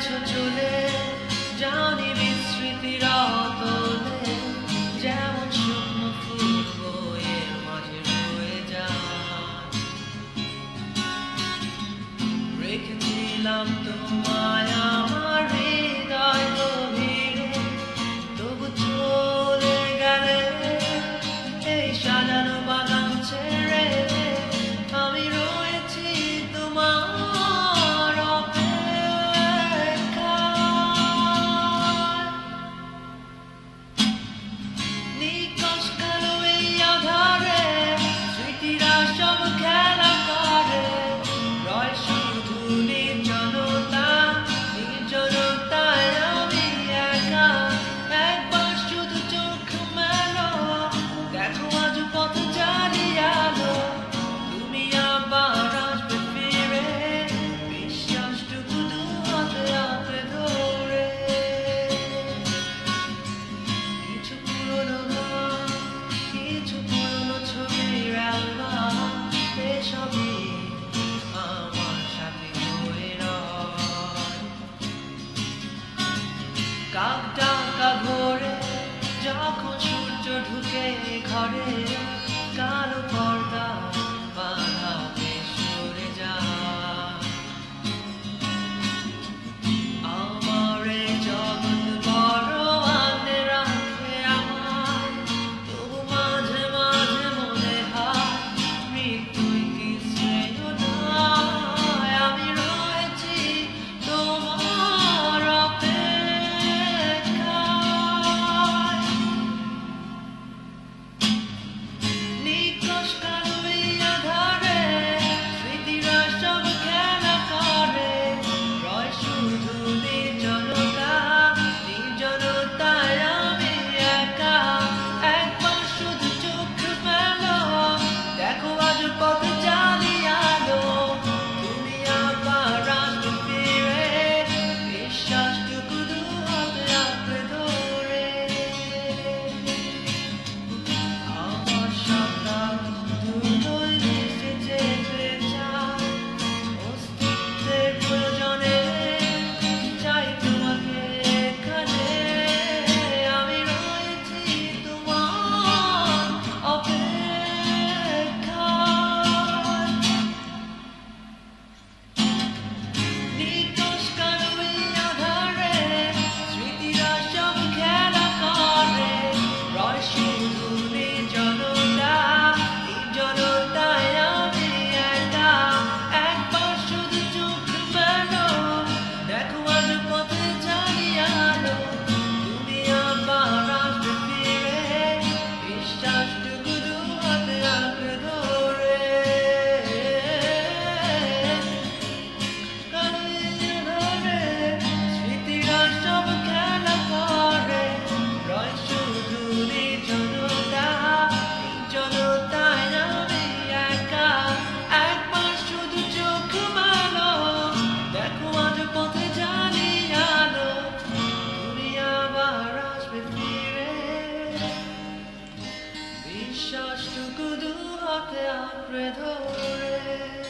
গেছো চলে জানি বিস্মৃতি যেমন শুকনো ফুল বইয়ের মাঝে রয়ে যা রেখে দিলাম কাক ডাকা ভোরে যখন সূর্য ঢুকে ঘরে কালো নিঃশ্বাসটুকু দু হাতে আঁকড়ে ধরে।